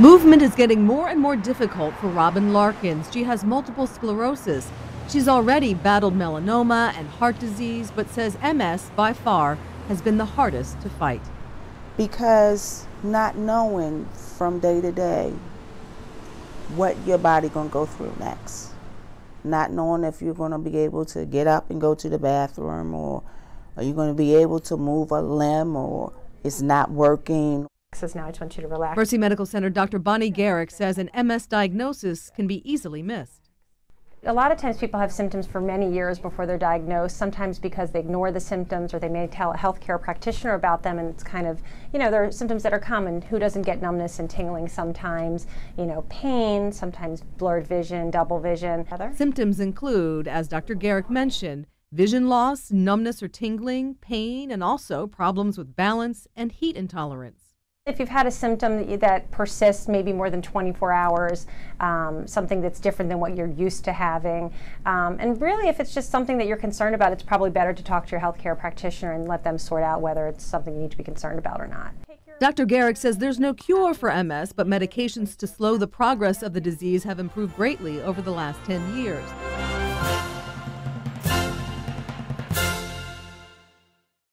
Movement is getting more and more difficult for Robin Larkins. She has multiple sclerosis. She's already battled melanoma and heart disease, but says MS by far has been the hardest to fight. Because not knowing from day to day what your body going to go through next. Not knowing if you're going to be able to get up and go to the bathroom or are you going to be able to move a limb or it's not working. Says now I just want you to relax. Mercy Medical Center Dr. Bonnie Gerecke says an MS diagnosis can be easily missed. A lot of times people have symptoms for many years before they're diagnosed, sometimes because they ignore the symptoms or they may tell a healthcare practitioner about them and it's kind of, you know, there are symptoms that are common. Who doesn't get numbness and tingling sometimes, you know, pain, sometimes blurred vision, double vision. Other? Symptoms include, as Dr. Gerecke mentioned, vision loss, numbness or tingling, pain, and also problems with balance and heat intolerance. If you've had a symptom that, that persists maybe more than 24 hours, um, something that's different than what you're used to having, um, and really if it's just something that you're concerned about, it's probably better to talk to your healthcare practitioner and let them sort out whether it's something you need to be concerned about or not. Dr. Gerecke says there's no cure for MS, but medications to slow the progress of the disease have improved greatly over the last 10 years.